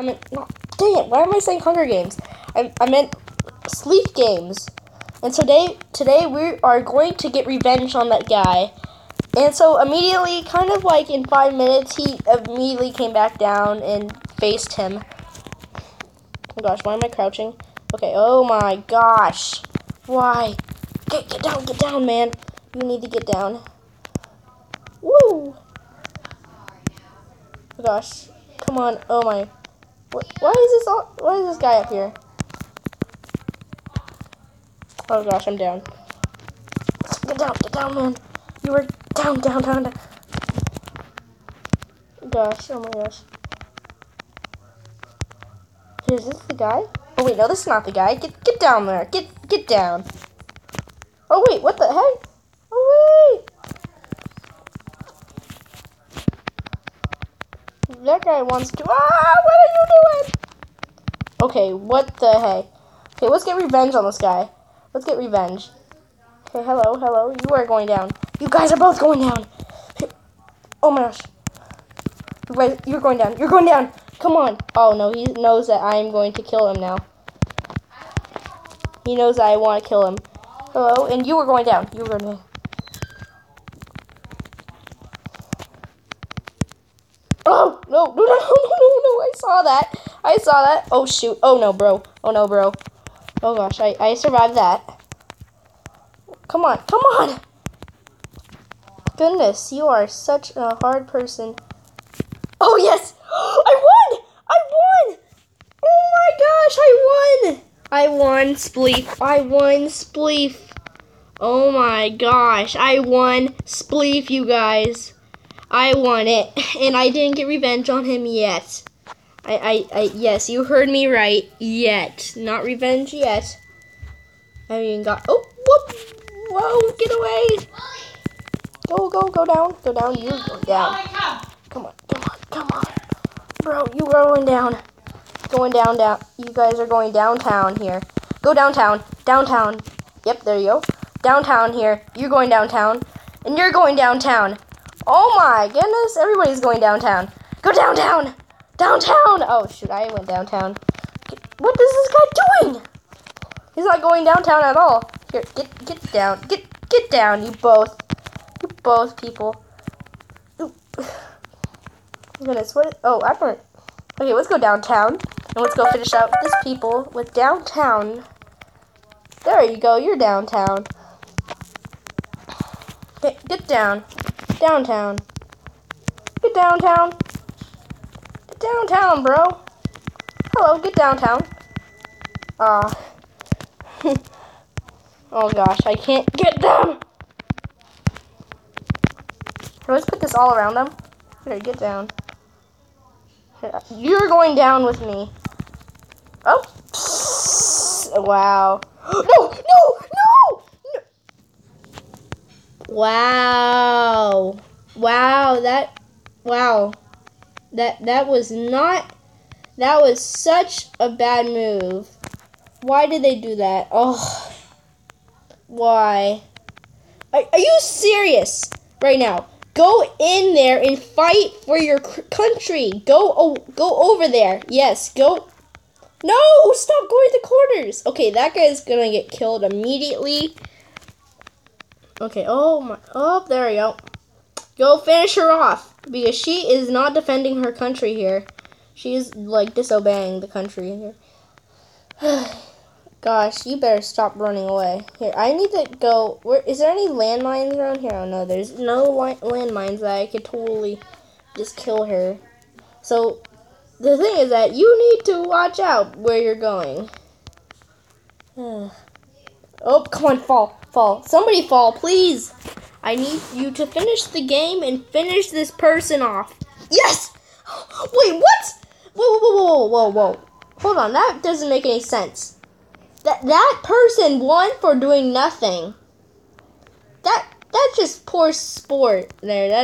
I mean, dang it, why am I saying Hunger Games? I, I meant Spleef Games. And today, today we are going to get revenge on that guy. And so immediately, kind of like in five minutes, he immediately came back down and faced him. Oh gosh, why am I crouching? Okay, oh my gosh. Why? Get, get down, get down, man. You need to get down. Woo! Oh gosh. Come on. Oh my. Why is this all, why is this guy up here? Oh gosh, I'm down. Get down, get down, man. You were down, down, down, down. Gosh, oh my gosh. Is this the guy? Oh wait, no, this is not the guy. Get get down there. Get get down. Oh wait, what the heck? Oh wait. That guy wants to. Ah, what are you doing? Okay, what the heck? Okay, let's get revenge on this guy. Let's get revenge. Okay, hello, hello. You are going down. You guys are both going down. Oh my gosh. Guys, you're going down. You're going down. Come on. Oh no, he knows that I am going to kill him now. He knows I want to kill him. Hello, and you were going down. You were going down. Oh no no no no no no! I saw that. I saw that. Oh shoot. Oh no, bro. Oh no, bro. Oh gosh, I I survived that. Come on, come on. Goodness, you are such a hard person. Oh yes, I won! I won! Oh my gosh, I won! I won Spleef. I won Spleef. Oh my gosh, I won Spleef, you guys. I won it, and I didn't get revenge on him yet. I, I, I, yes, you heard me right. Yet, not revenge yet. I even got. Oh, whoop! Whoa! Get away! Go, go, go down, go down. You go down. Come on, come on, come on, bro. You going down? Going down, down. You guys are going downtown here. Go downtown, downtown. Yep, there you go. Downtown here. You're going downtown, and you're going downtown. Oh my goodness, everybody's going downtown. Go downtown! Downtown! Oh shoot, I went downtown. What is this guy doing? He's not going downtown at all. Here, get get down. Get get down, you both. You both people. Ooh. Oh, goodness, what oh I burnt. Okay, let's go downtown. And let's go finish out this people with downtown. There you go, you're downtown. Get, get down. Downtown. Get downtown. Get downtown, bro. Hello, get downtown. Aw. oh gosh, I can't get them. let's put this all around them. Here, get down. You're going down with me. Oh. Wow. No, no, no, no. Wow. Wow, that wow. That that was not that was such a bad move. Why did they do that? Oh. Why? Are, are you serious right now? Go in there and fight for your country. Go oh, go over there. Yes, go no, stop going to the corners. Okay, that guy is gonna get killed immediately. Okay, oh my, oh, there we go. Go finish her off, because she is not defending her country here. She's, like, disobeying the country here. Gosh, you better stop running away. Here, I need to go, where, is there any landmines around here? Oh no, there's no landmines that I could totally just kill her. So, the thing is that you need to watch out where you're going. oh, come on, fall, fall. Somebody fall, please. I need you to finish the game and finish this person off. Yes! Wait, what? Whoa, whoa, whoa, whoa, whoa, whoa. Hold on, that doesn't make any sense. That that person won for doing nothing. That that's just poor sport there. That